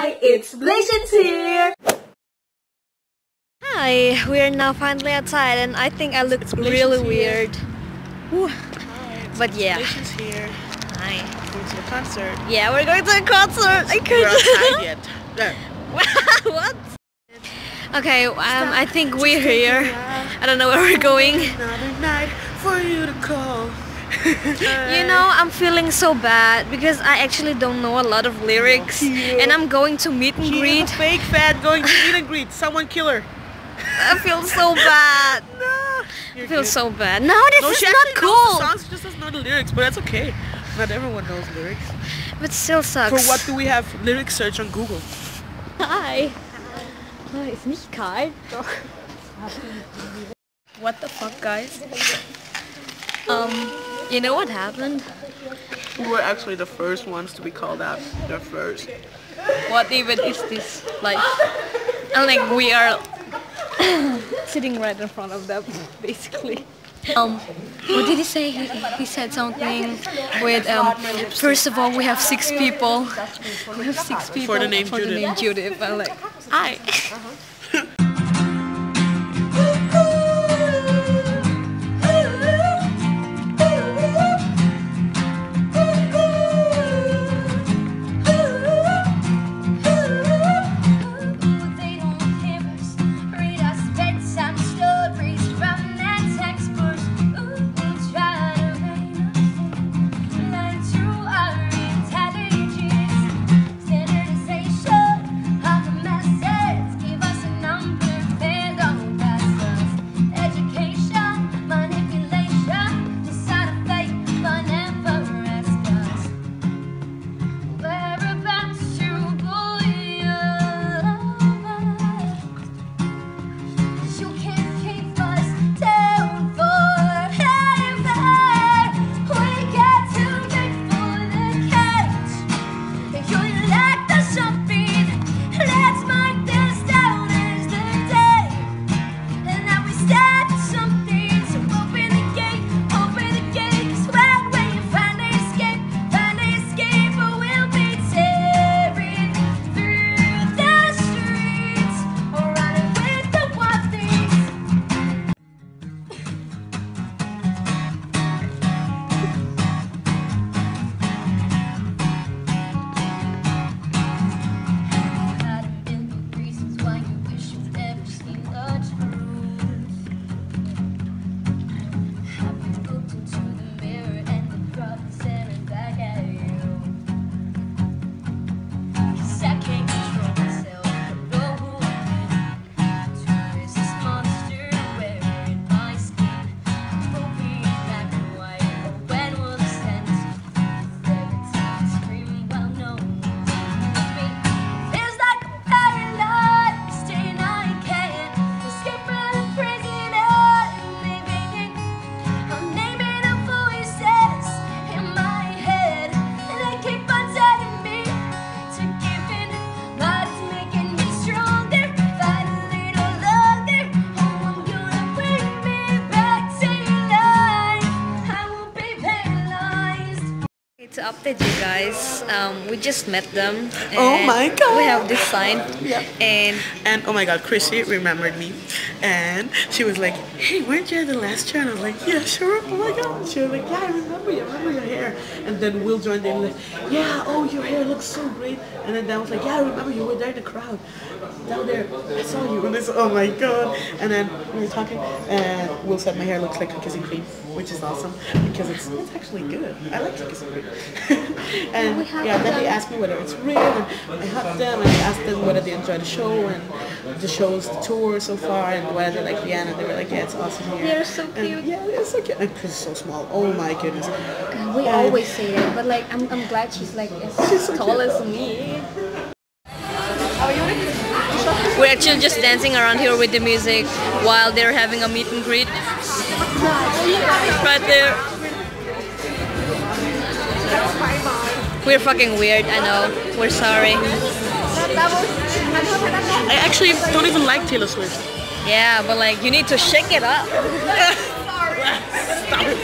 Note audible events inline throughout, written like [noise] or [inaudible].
Hi, it's Blasians here! Hi, we are now finally outside and I think I look really weird. Whew. But yeah. Blasians here. Hi. Going to the concert. Yeah, we're going to a concert. I We're outside [laughs] could. yet. [laughs] What? Okay, um, I think we're here. I don't know where we're going. Another night for you to call. [laughs] You know, I'm feeling so bad because I actually don't know a lot of lyrics and I'm going to meet and She greet. is a fake fan going to meet and [laughs] greet. Someone kill her. I feel so bad. [laughs] No. I feel good. so bad. No, this No, is she not actually knows cool. the songs, just doesn't know the lyrics, but that's okay. Not everyone knows lyrics. But still sucks. For what do we have lyric search on Google? Hi. Oh, ist nicht kalt. Doch. What the fuck, guys? Um, you know what happened? We were actually the first ones to be called out. The first. What even is this? Like, and like we are [laughs] sitting right in front of them, [laughs] basically. Um, what did he say? He, he said something with um. First of all, we have six people. We have six people For the name for the name Judith. I'm like, hi. Update you guys, um, we just met them. Oh my God. We have this sign, and And oh my god, Chrissy remembered me. And she was like, hey, weren't you at the last year? And I was like, yeah, sure. Oh my god. She was like, yeah, I remember you. I remember your hair. And then Will joined in like, yeah, oh, your hair looks so great. And then Dan was like, yeah, I remember you were there in the crowd. Down there. I saw you. And this, oh my god. And then we were talking and Will said my hair looks like cookies and cream, which is awesome because it's, it's actually good. I like [laughs] and cream. and yeah, then they asked me whether it's real and I helped them and I asked them whether they enjoyed the show and the shows, the tour so far and whether they like Vienna. They were like, yeah, it's awesome here. They're so And cute. yeah, they're so cute. And Chris is so small. Oh my goodness. we And- always say that. But like, I'm, I'm glad she's like as [laughs] tall as me. We're actually just dancing around here with the music while they're having a meet and greet. Right there. We're fucking weird, I know. We're sorry. I actually don't even like Taylor Swift. Yeah, but like you need to shake it up. Stop [laughs] it.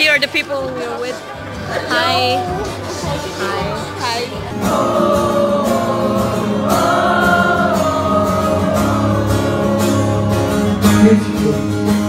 Here are the people we're with. Hi. Hi. Hi. Oh. you.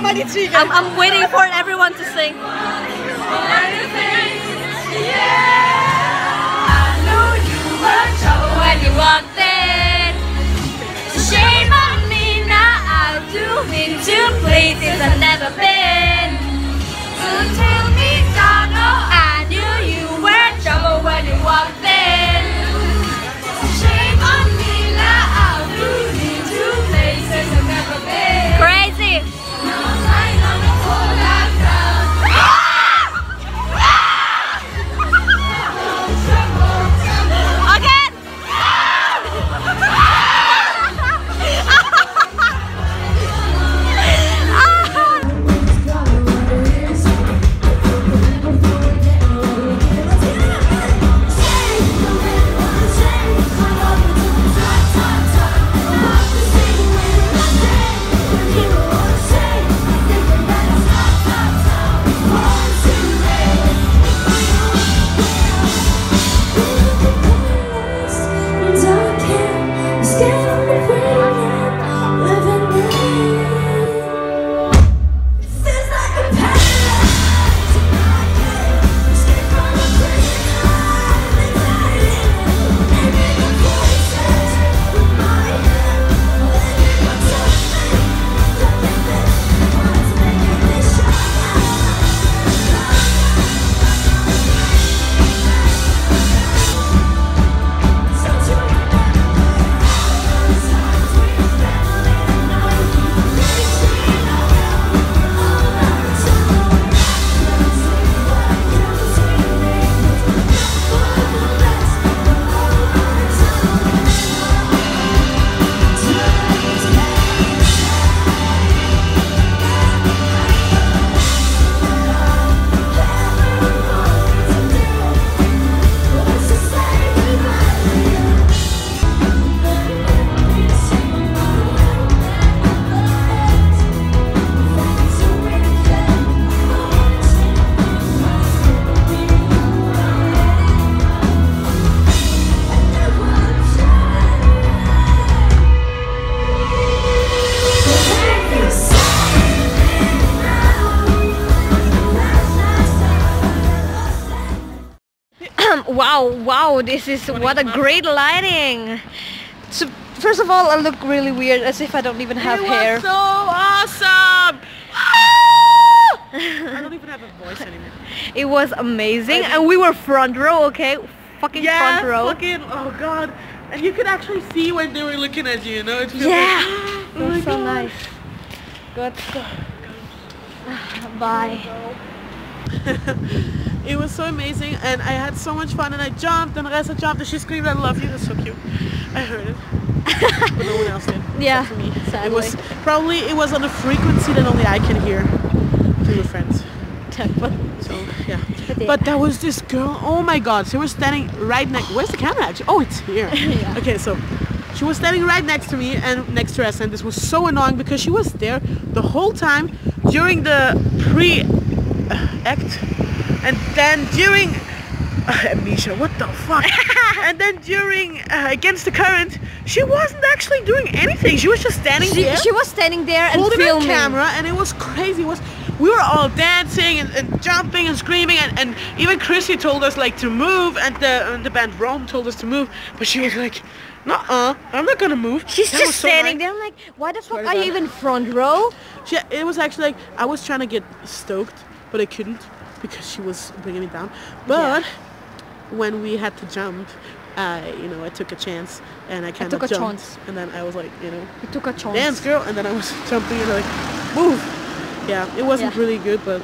Mm. I'm, I'm waiting for everyone to sing. When you walked in, shame on me now. I've been to places I've never been. So tell me, don't. I knew you were trouble when you walked in. [clears throat] wow, wow, this is what a great lighting. So, first of all, I look really weird as if I don't even have It hair. so awesome! Ah! [laughs] I don't even have a voice anymore. It was amazing and we were front row, okay? Fucking Yeah, front row. fucking, oh god. And you could actually see when they were looking at you, you know? It feels Yeah, like, [gasps] it was oh, so nice. Good. [sighs] Bye. [laughs] it was so amazing and I had so much fun and I jumped and Resa jumped and she screamed I love you. That's so cute. I heard it. [laughs] but no one else did. Yeah, for me. sadly. It was probably it was on a frequency that only I can hear through your friends. but So yeah. But. There was this girl, oh my god, she was standing right next where's the camera actually? Oh it's here. [laughs] Yeah. Okay, so she was standing right next to me and next to us and this was so annoying because she was there the whole time during the pre uh, act and then during uh, Misha, what the fuck? [laughs] and then during uh, Against the Current, she wasn't actually doing anything. She was just standing she, there she was standing there and holding filming. a camera and it was crazy. It was we were all dancing and, and jumping and screaming and, and even Chrissy told us like to move and the and the band Roam told us to move, but she was like, "Nuh-uh, I'm not gonna move." She's That just so standing nice. there. I'm like, why the fuck are you God. even front row? She, it was actually like I was trying to get stoked, but I couldn't because she was bringing me down. But when we had to jump, I you know I took a chance and I kind took of a jumped, chance. and then I was like you know You took a chance. dance girl, and then I was [laughs] jumping and like move. Yeah, it wasn't Yeah. really good, but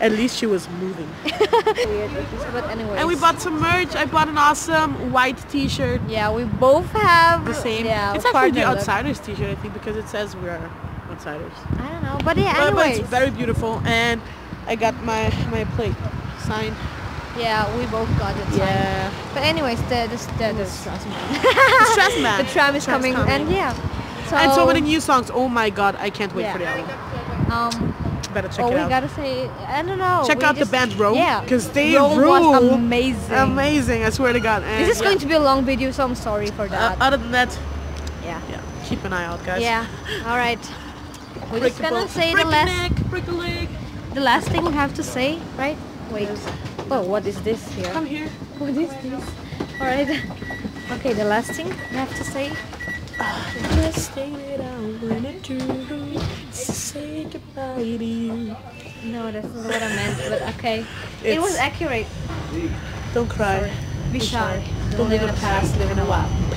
at least she was moving. Weird, [laughs] but anyways. And we bought some merch. I bought an awesome white T-shirt. Yeah, we both have The same. Yeah, it's actually the outsiders T-shirt, I think, because it says we are outsiders. I don't know, but yeah. But, but it's very beautiful, and I got my my plate signed. yeah, we both got it. signed. Yeah. But anyways, the the the, the, [laughs] The stress man. the tram is coming, and yeah. So, and so many new songs. Oh my god, I can't wait Yeah. for the album. Um, Better check oh, it we gotta say, I don't know. Check out the just- band Roam, Yeah, 'cause they Roam rule. was amazing. Amazing, I swear to God. And This is yeah. going to be a long video, so I'm sorry for Uh, that. other than that, yeah. yeah, keep an eye out, guys. Yeah. All right. [laughs] We're Break just gonna say break the last, neck, break a leg. The last thing we have to say, right? Wait. Oh, what is this here? Come here. What is this? All right. Okay, the last thing we have to say. Just say it out when it true. Say goodbye to you. No, that's not what I meant. But okay, it was accurate. Don't cry. Be shy. Don't live in the past, live in the wild. Peace.